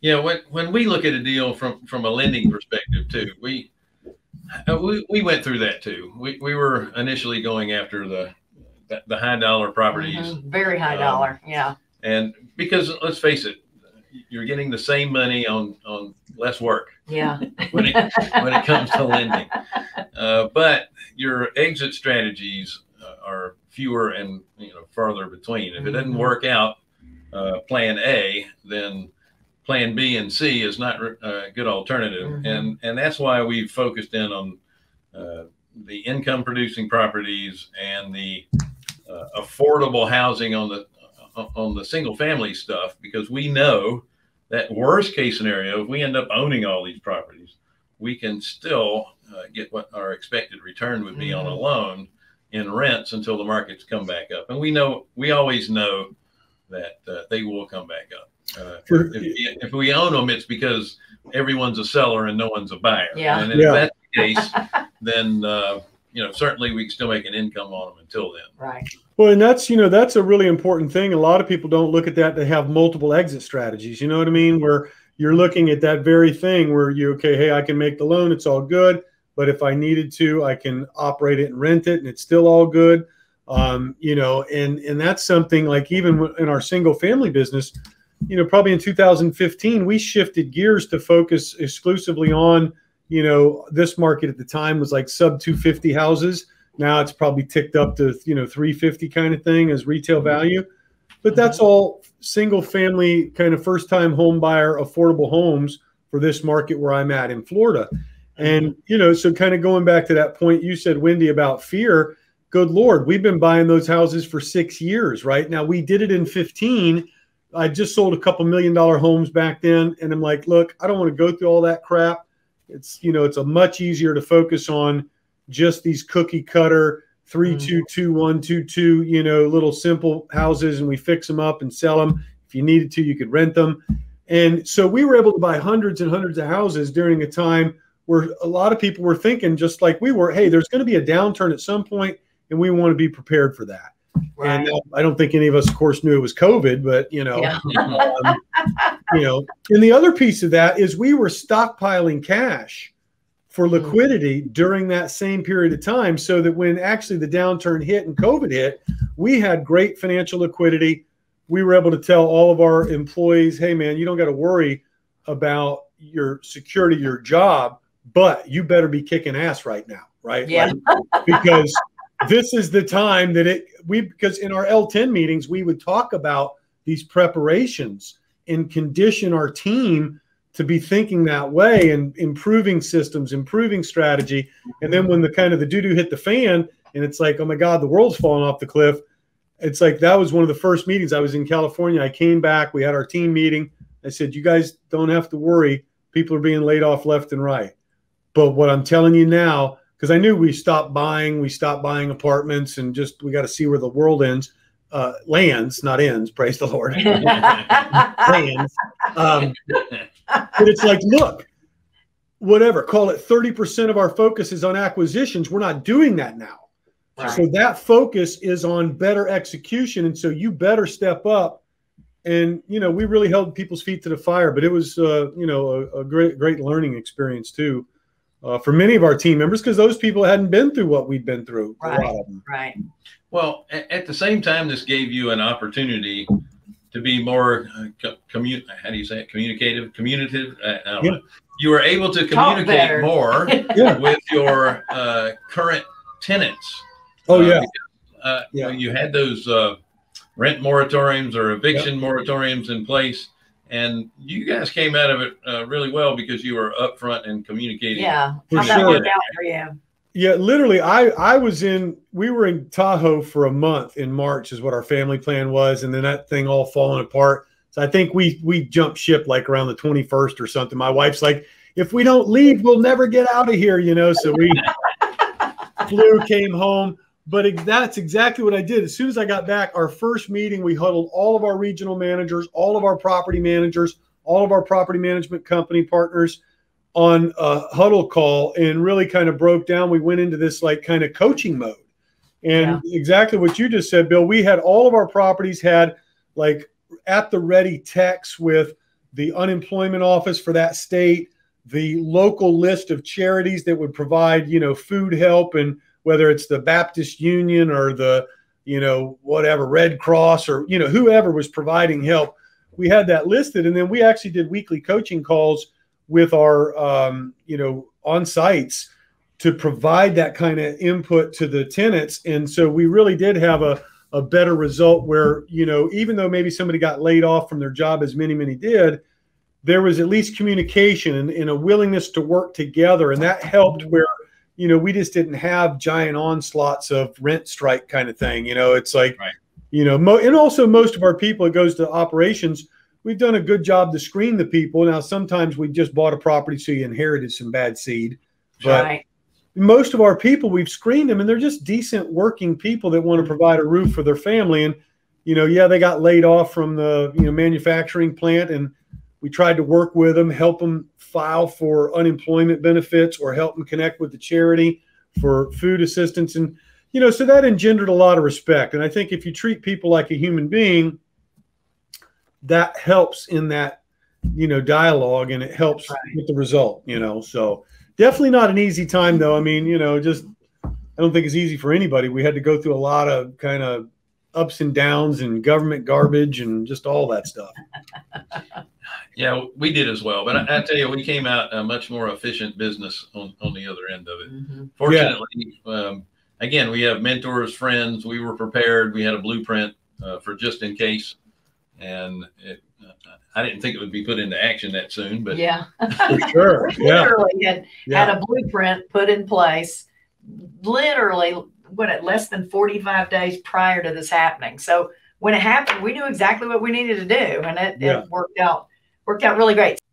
Yeah, when when we look at a deal from from a lending perspective too, we uh, we, we went through that too. We we were initially going after the the, the high dollar properties, Mhm. Very high Um, dollar, yeah. and because let's face it, you're getting the same money on on less work Yeah, when it when it comes to lending. Uh, but your exit strategies uh, are fewer and you know farther between. If it doesn't Mhm. work out, uh, Plan A, then Plan B and C is not uh, a good alternative, Mhm. and and that's why we've focused in on uh, the income producing properties and the uh, affordable housing on the on the single family stuff because we know that worst case scenario, if we end up owning all these properties, we can still uh, get what our expected return would be on a Mhm. loan in rents until the markets come back up. And we know, we always know that uh, they will come back up. Uh, For- if, we- if we own them, it's because everyone's a seller and no one's a buyer. Yeah. And if Yeah. that's the case, then, uh, you know, certainly we can still make an income on them until then. right. Well, and that's you know that's a really important thing. A lot of people don't look at that. They have multiple exit strategies. You know what I mean? Where you're looking at that very thing where you okay, hey, I can make the loan, it's all good, but if I needed to, I can operate it and rent it, and it's still all good. Um, you know, and and that's something like even in our single family business, you know, probably in 2015 we shifted gears to focus exclusively on you know this market at the time was like sub 250 houses now it's probably ticked up to you know 350 kind of thing as retail mm-hmm. value. But that's mm-hmm. all single family kind of first time home buyer affordable homes for this market where I'm at in Florida. Mm-hmm. And you know, so kind of going back to that point you said Wendy about fear, good lord, we've been buying those houses for 6 years, right? Now we did it in 15. I just sold a couple million dollar homes back then and I'm like, look, I don't want to go through all that crap. It's you know, it's a much easier to focus on just these cookie cutter three Mhm. two two one two two you know little simple houses and we fix them up and sell them if you needed to you could rent them and so we were able to buy hundreds and hundreds of houses during a time where a lot of people were thinking just like we were hey there's going to be a downturn at some point and we want to be prepared for that Right. and uh, i don't think any of us of course knew it was covid but you know Yeah. um, you know and the other piece of that is we were stockpiling cash for Mm. liquidity during that same period of time so that when actually the downturn hit and covid hit we had great financial liquidity we were able to tell all of our employees hey man you don't got to worry about your security your job but you better be kicking ass right now right Yeah. Like, because this is the time that it we because in our L10 meetings we would talk about these preparations and condition our team to be thinking that way and improving systems, improving strategy. And then when the kind of the doo doo hit the fan and it's like, oh my God, the world's falling off the cliff. It's like that was one of the first meetings. I was in California. I came back. We had our team meeting. I said, you guys don't have to worry. People are being laid off left and right. But what I'm telling you now, because I knew we stopped buying, we stopped buying apartments, and just we got to see where the world ends, uh, lands, not ends. Praise the Lord, lands. Um, but it's like, look, whatever, call it 30% of our focus is on acquisitions. We're not doing that now. Right. So that focus is on better execution. And so you better step up. And, you know, we really held people's feet to the fire, but it was, uh, you know, a, a great, great learning experience too. Uh, for many of our team members, because those people hadn't been through what we'd been through. A Right. lot of them. Right. Well, a- at the same time, this gave you an opportunity to be more uh, co- commu- How do you say it? Communicative, communicative. Uh, Yeah. You were able to communicate more Yeah. with your uh, current tenants. Oh Uh, yeah. Uh, Yeah. You had those uh, rent moratoriums or eviction moratoriums in place, and you guys came out of it uh, really well because you were upfront and communicating. Yeah. For sure. out for you? Yeah, literally, I I was in. We were in Tahoe for a month in March, is what our family plan was, and then that thing all falling apart. So I think we we jumped ship like around the twenty first or something. My wife's like, if we don't leave, we'll never get out of here, you know. So we flew, came home. But ex- that's exactly what I did. As soon as I got back, our first meeting, we huddled all of our regional managers, all of our property managers, all of our property management company partners on a huddle call and really kind of broke down. We went into this like kind of coaching mode. And exactly what you just said, Bill, we had all of our properties had like at the ready texts with the unemployment office for that state, the local list of charities that would provide, you know, food help and whether it's the Baptist Union or the, you know, whatever, Red Cross or, you know, whoever was providing help. We had that listed. And then we actually did weekly coaching calls with our, um, you know, on sites to provide that kind of input to the tenants. And so we really did have a, a better result where, you know, even though maybe somebody got laid off from their job, as many, many did, there was at least communication and, and a willingness to work together. And that helped where, you know, we just didn't have giant onslaughts of rent strike kind of thing. You know, it's like, Right. you know, mo- and also most of our people, it goes to operations. We've done a good job to screen the people. Now, sometimes we just bought a property, so you inherited some bad seed. But right. most of our people we've screened them and they're just decent working people that want to provide a roof for their family and you know yeah they got laid off from the you know manufacturing plant and we tried to work with them help them file for unemployment benefits or help them connect with the charity for food assistance. And you know so that engendered a lot of respect. And i think if you treat people like a human being that helps in that you know dialogue and it helps Right. with the result you know. So definitely not an easy time though. I mean you know just i don't think it's easy for anybody. We had to go through a lot of kind of ups and downs and government garbage and just all that stuff Yeah, we did as well. But I, I tell you, we came out a much more efficient business on, on the other end of it. Mhm. Fortunately, um, again, we have mentors, friends. We were prepared. We had a blueprint uh, for just in case. And it, uh, I didn't think it would be put into action that soon, but Yeah. for sure yeah Literally had, had yeah a blueprint put in place, literally, what, at less than 45 days prior to this happening. So when it happened, we knew exactly what we needed to do and it, Yeah. it worked out, worked out really great.